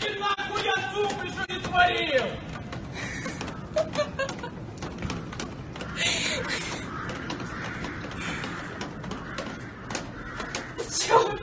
Идите нахуй, я суп еще не сварил! Черт!